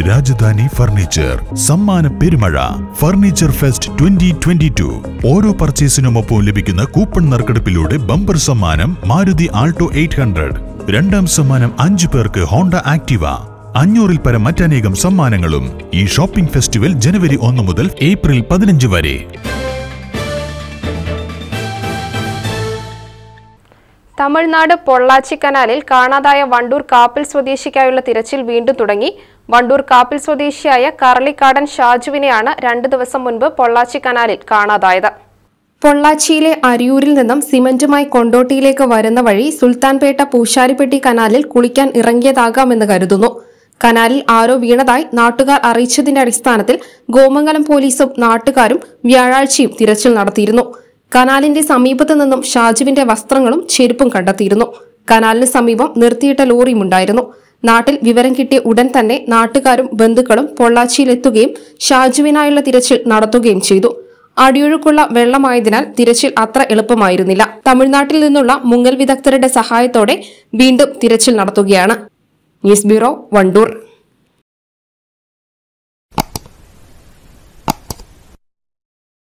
Rajdhani furniture. സമ്മാന പെരുമഴ. Furniture fest twenty twenty two. ഓരോ പർച്ചേസിനുമൊപ്പം ലഭിക്കുന്ന കൂപ്പൺ നറുക്കെടുപ്പിലൂടെ ബമ്പർ സമ്മാനം മാരുതി ആൾട്ടോ എയ്റ്റ് ഹൺഡ്രഡ്. രണ്ടാം സമ്മാനം അഞ്ചു പേർക്ക് ഹോണ്ട ആക്ടിവ. അഞ്ഞൂറിൽ പരം മറ്റനേകം സമ്മാനങ്ങളും ഈ ഷോപ്പിംഗ് ഫെസ്റ്റിവൽ ജനുവരി ഒന്ന് മുതൽ ഏപ്രിൽ പതിനഞ്ച് വരെ. തമിഴ്നാട് പൊള്ളാച്ചി കനാലിൽ കാണാതായ വണ്ടൂർ കാപ്പിൽ സ്വദേശിക്കായുള്ള തിരച്ചിൽ വീണ്ടും തുടങ്ങി. വണ്ടൂർ കാപ്പിൽ സ്വദേശിയായ കറളിക്കാടൻ ഷാജുവിനെയാണ് രണ്ടു ദിവസം മുൻപ് പൊള്ളാച്ചി കനാലിൽ കാണാതായത്. പൊള്ളാച്ചിയിലെ അരിയൂരിൽ നിന്നും സിമന്റുമായി കൊണ്ടോട്ടിയിലേക്ക് വരുന്ന വഴി സുൽത്താൻപേട്ട പൂശാരിപ്പെട്ടി കനാലിൽ കുളിക്കാൻ ഇറങ്ങിയതാകാമെന്ന് കരുതുന്നു. കനാലിൽ ആരോ വീണതായി നാട്ടുകാർ അറിയിച്ചതിന്റെ അടിസ്ഥാനത്തിൽ ഗോമംഗലം പോലീസും നാട്ടുകാരും വ്യാഴാഴ്ചയും തിരച്ചിൽ നടത്തിയിരുന്നു. കനാലിന്റെ സമീപത്തു നിന്നും ഷാജുവിന്റെ വസ്ത്രങ്ങളും ചെരുപ്പും കണ്ടെത്തിയിരുന്നു. കനാലിന് സമീപം നിർത്തിയിട്ട ലോറിയും ഉണ്ടായിരുന്നു നാട്ടിൽ വിവരം കിട്ടിയ ഉടൻ തന്നെ നാട്ടുകാരും ബന്ധുക്കളും പൊള്ളാച്ചിയിലെത്തുകയും ഷാജുവിനായുള്ള തിരച്ചിൽ നടത്തുകയും ചെയ്തു. അടിയൊഴുക്കുള്ള വെള്ളമായതിനാൽ തിരച്ചിൽ അത്ര എളുപ്പമായിരുന്നില്ല. തമിഴ്നാട്ടിൽ നിന്നുള്ള മുങ്ങൽ വിദഗ്ധരുടെ സഹായത്തോടെ വീണ്ടും തിരച്ചിൽ നടത്തുകയാണ്. News bureau Wandoor.